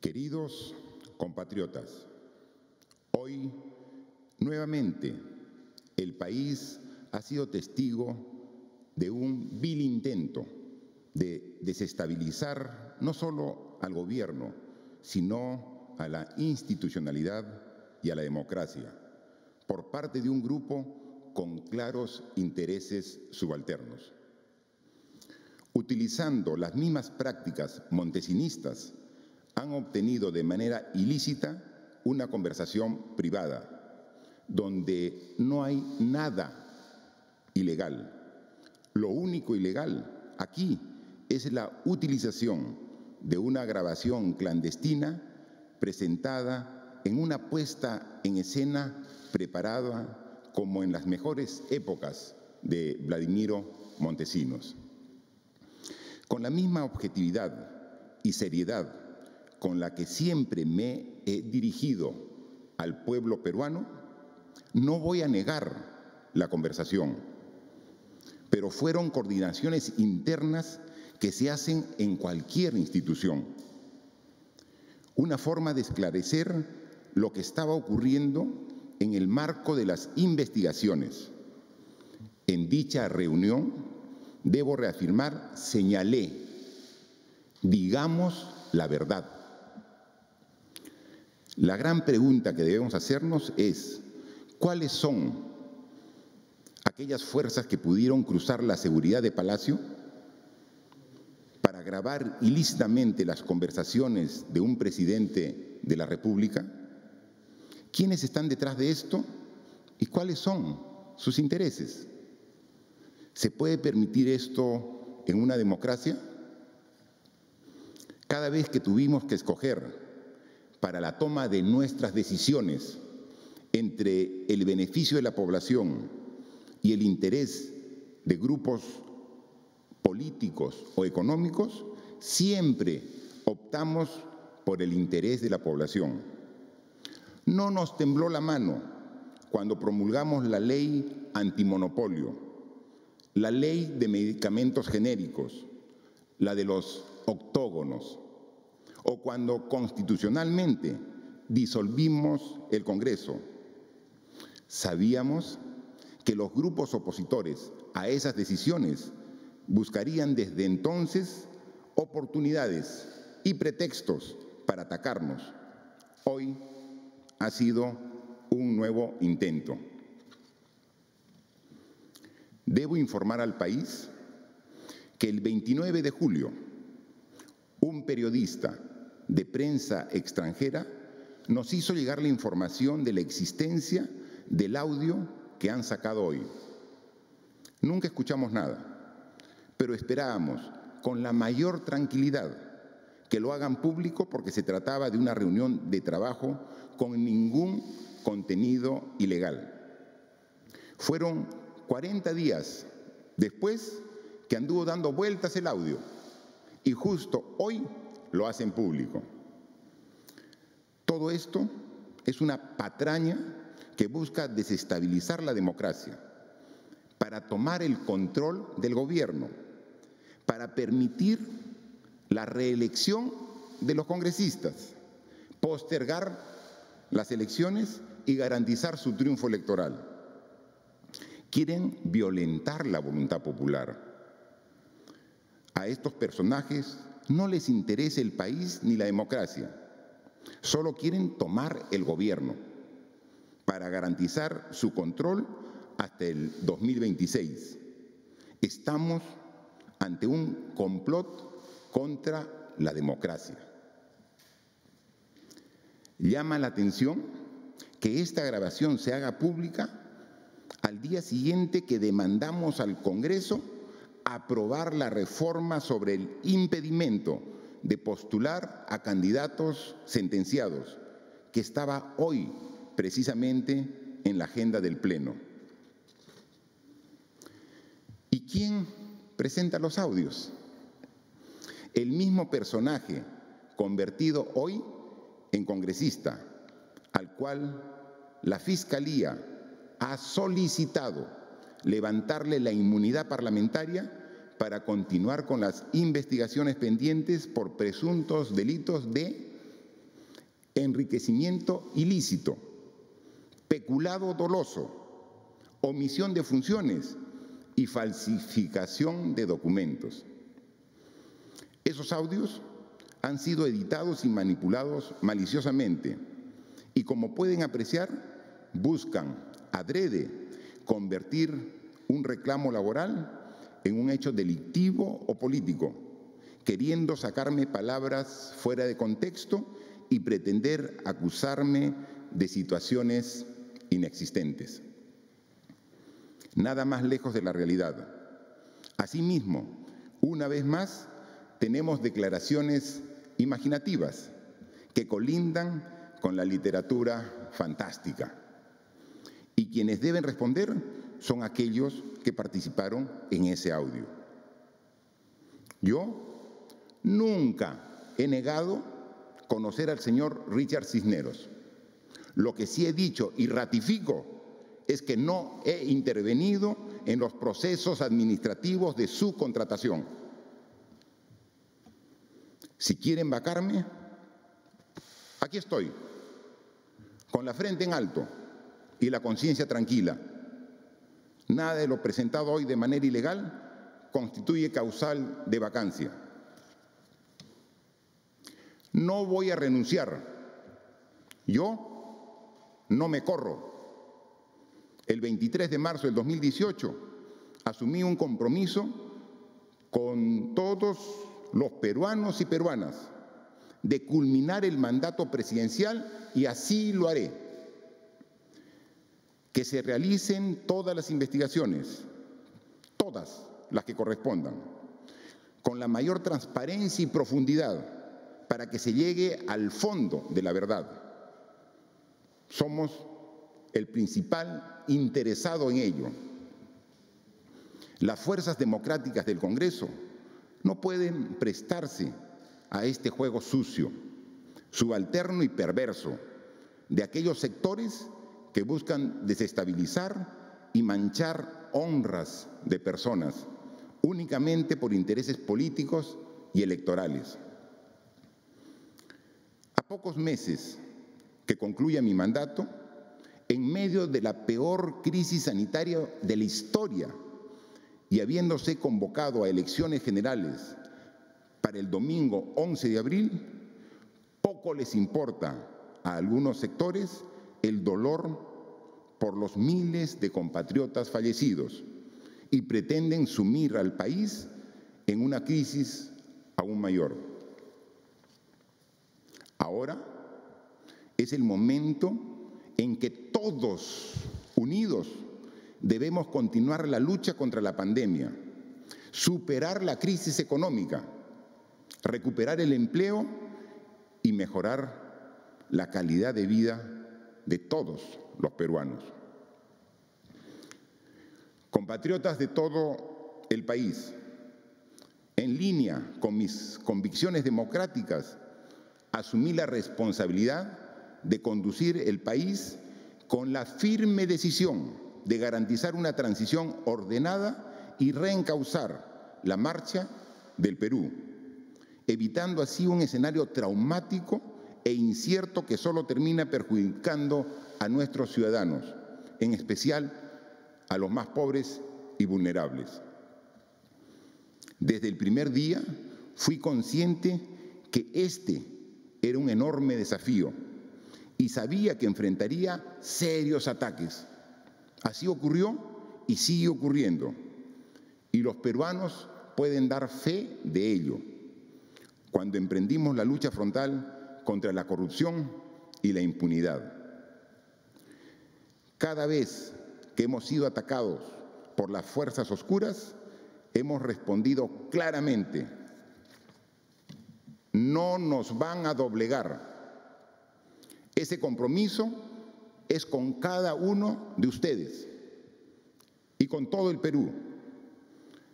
Queridos compatriotas, hoy nuevamente el país ha sido testigo de un vil intento de desestabilizar no solo al gobierno, sino a la institucionalidad y a la democracia por parte de un grupo con claros intereses subalternos. Utilizando las mismas prácticas montesinistas, han obtenido de manera ilícita una conversación privada, donde no hay nada ilegal. Lo único ilegal aquí es la utilización de una grabación clandestina presentada en una puesta en escena preparada como en las mejores épocas de Vladimiro Montesinos. Con la misma objetividad y seriedad con la que siempre me he dirigido al pueblo peruano, no voy a negar la conversación, pero fueron coordinaciones internas que se hacen en cualquier institución. Una forma de esclarecer lo que estaba ocurriendo en el marco de las investigaciones. En dicha reunión, debo reafirmar, señalé, digamos la verdad. La gran pregunta que debemos hacernos es, ¿cuáles son aquellas fuerzas que pudieron cruzar la seguridad de Palacio para grabar ilícitamente las conversaciones de un presidente de la República? ¿Quiénes están detrás de esto y cuáles son sus intereses? ¿Se puede permitir esto en una democracia? Cada vez que tuvimos que escoger para la toma de nuestras decisiones entre el beneficio de la población y el interés de grupos políticos o económicos, siempre optamos por el interés de la población. No nos tembló la mano cuando promulgamos la ley antimonopolio, la ley de medicamentos genéricos, la de los octógonos, o cuando constitucionalmente disolvimos el Congreso. Sabíamos que los grupos opositores a esas decisiones buscarían desde entonces oportunidades y pretextos para atacarnos. Hoy ha sido un nuevo intento. Debo informar al país que el 29 de julio, un periodista de prensa extranjera nos hizo llegar la información de la existencia del audio que han sacado hoy. Nunca escuchamos nada, pero esperábamos con la mayor tranquilidad que lo hagan público porque se trataba de una reunión de trabajo con ningún contenido ilegal. Fueron 40 días después que anduvo dando vueltas el audio y justo hoy lo hacen público. Todo esto es una patraña que busca desestabilizar la democracia para tomar el control del gobierno, para permitir la reelección de los congresistas, postergar las elecciones y garantizar su triunfo electoral. Quieren violentar la voluntad popular. A estos personajes no les interesa el país ni la democracia. Solo quieren tomar el gobierno para garantizar su control hasta el 2026. Estamos ante un complot contra la democracia. Llama la atención que esta grabación se haga pública al día siguiente que demandamos al Congreso aprobar la reforma sobre el impedimento de postular a candidatos sentenciados, que estaba hoy precisamente en la agenda del Pleno. ¿Y quién presenta los audios? El mismo personaje convertido hoy en congresista, al cual la Fiscalía ha solicitado levantarle la inmunidad parlamentaria para continuar con las investigaciones pendientes por presuntos delitos de enriquecimiento ilícito, peculado doloso, omisión de funciones y falsificación de documentos. Esos audios han sido editados y manipulados maliciosamente y como pueden apreciar, buscan adrede convertir un reclamo laboral en un hecho delictivo o político, queriendo sacarme palabras fuera de contexto y pretender acusarme de situaciones inexistentes. Nada más lejos de la realidad. Asimismo, una vez más, tenemos declaraciones imaginativas que colindan con la literatura fantástica. Y quienes deben responder son aquellos que participaron en ese audio. Yo nunca he negado conocer al señor Richard Cisneros. Lo que sí he dicho y ratifico es que no he intervenido en los procesos administrativos de su contratación. Si quieren vacarme, aquí estoy, con la frente en alto y la conciencia tranquila. Nada de lo presentado hoy de manera ilegal constituye causal de vacancia. No voy a renunciar. Yo no me corro. El 23 de marzo del 2018 asumí un compromiso con todos los peruanos y peruanas de culminar el mandato presidencial y así lo haré. Que se realicen todas las investigaciones, todas las que correspondan, con la mayor transparencia y profundidad para que se llegue al fondo de la verdad. Somos el principal interesado en ello. Las fuerzas democráticas del Congreso no pueden prestarse a este juego sucio, subalterno y perverso de aquellos sectores que buscan desestabilizar y manchar honras de personas únicamente por intereses políticos y electorales. Pocos meses que concluya mi mandato, en medio de la peor crisis sanitaria de la historia y habiéndose convocado a elecciones generales para el domingo 11 de abril, poco les importa a algunos sectores el dolor por los miles de compatriotas fallecidos y pretenden sumir al país en una crisis aún mayor. Ahora es el momento en que todos unidos debemos continuar la lucha contra la pandemia, superar la crisis económica, recuperar el empleo y mejorar la calidad de vida de todos los peruanos. Compatriotas de todo el país, en línea con mis convicciones democráticas, asumí la responsabilidad de conducir el país con la firme decisión de garantizar una transición ordenada y reencauzar la marcha del Perú, evitando así un escenario traumático e incierto que solo termina perjudicando a nuestros ciudadanos, en especial a los más pobres y vulnerables. Desde el primer día fui consciente que este era un enorme desafío y sabía que enfrentaría serios ataques. Así ocurrió y sigue ocurriendo. Y los peruanos pueden dar fe de ello. Cuando emprendimos la lucha frontal contra la corrupción y la impunidad. Cada vez que hemos sido atacados por las fuerzas oscuras, hemos respondido claramente no nos van a doblegar. Ese compromiso es con cada uno de ustedes y con todo el Perú.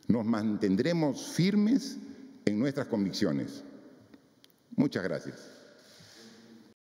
Nos mantendremos firmes en nuestras convicciones. Muchas gracias.